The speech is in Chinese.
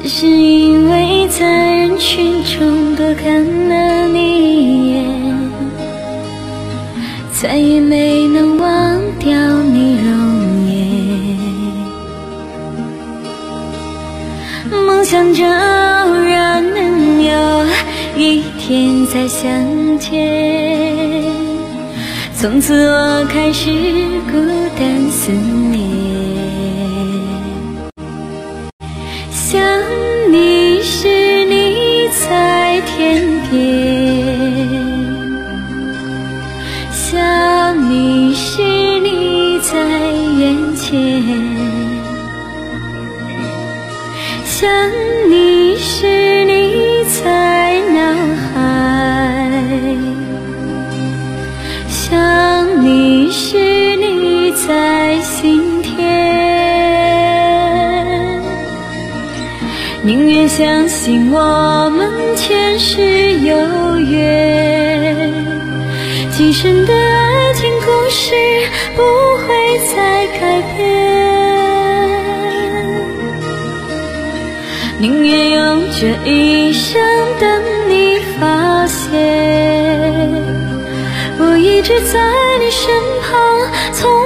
只是因为在人群中多看了你一眼，再也没能忘掉你容颜。梦想着偶然能有一天再相见，从此我开始孤单思念。想你时你在脑海，想你时你在心田。宁愿相信我们前世有缘，今生的爱情故事不会再改变。宁愿用这一生等你发现，我一直在你身旁，从。